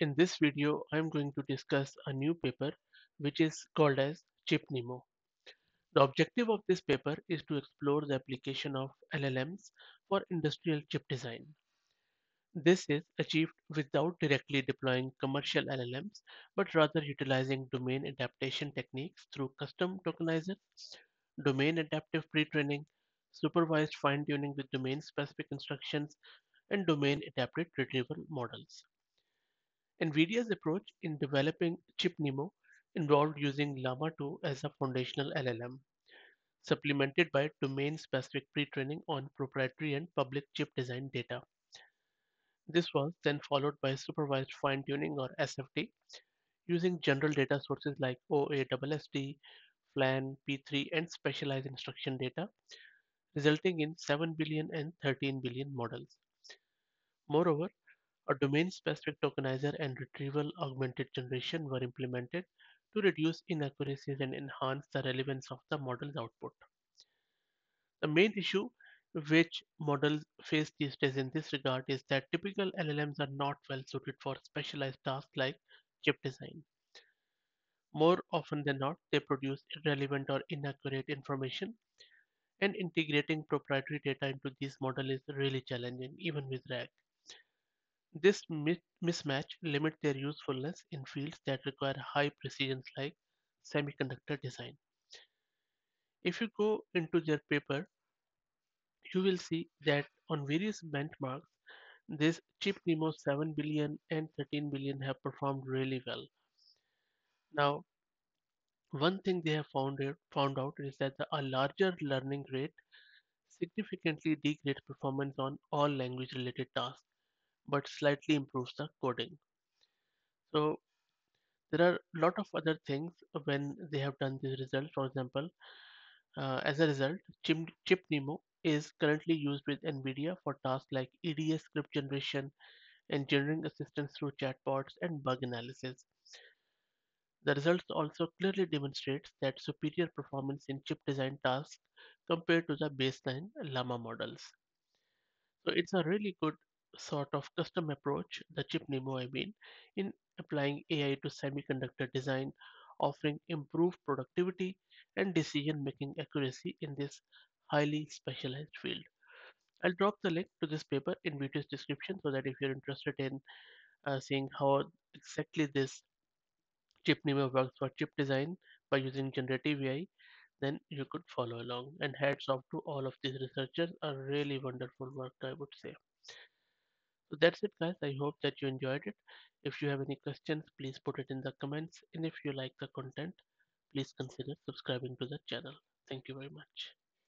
In this video, I'm going to discuss a new paper which is called as ChipNeMo. The objective of this paper is to explore the application of LLMs for industrial chip design. This is achieved without directly deploying commercial LLMs, but rather utilizing domain adaptation techniques through custom tokenizer, domain adaptive pre-training, supervised fine-tuning with domain-specific instructions, and domain-adapted retrieval models. NVIDIA's approach in developing ChipNeMo involved using Llama 2 as a foundational LLM, supplemented by domain-specific pre-training on proprietary and public chip design data. This was then followed by supervised fine-tuning or SFT using general data sources like OASST, FLAN, P3 and specialized instruction data, resulting in 7 billion and 13 billion models. Moreover, a domain-specific tokenizer and retrieval augmented generation were implemented to reduce inaccuracies and enhance the relevance of the model's output. The main issue which models face these days in this regard is that typical LLMs are not well suited for specialized tasks like chip design. More often than not, they produce irrelevant or inaccurate information, and integrating proprietary data into these models is really challenging, even with RAG. This mismatch limits their usefulness in fields that require high precision like semiconductor design. If you go into their paper, you will see that on various benchmarks, this ChipNeMo 7 billion and 13 billion have performed really well. Now, one thing they have found, found out is that the, a larger learning rate significantly degrades performance on all language related tasks but slightly improves the coding. So there are a lot of other things when they have done this result. For example, uh, as a result, Chip, ChipNeMo is currently used with NVIDIA for tasks like EDA script generation, engineering assistance through chatbots, and bug analysis. The results also clearly demonstrates that superior performance in chip design tasks compared to the baseline Llama models. So it's a really good sort of custom approach, the ChipNeMo I mean, in applying AI to semiconductor design, offering improved productivity and decision-making accuracy in this highly specialized field. I'll drop the link to this paper in video's description so that if you're interested in uh, seeing how exactly this ChipNeMo works for chip design by using generative AI, then you could follow along. And hats off to all of these researchers, a really wonderful work, I would say. So that's it guys. I hope that you enjoyed it. If you have any questions, please put it in the comments. And if you like the content, please consider subscribing to the channel. Thank you very much.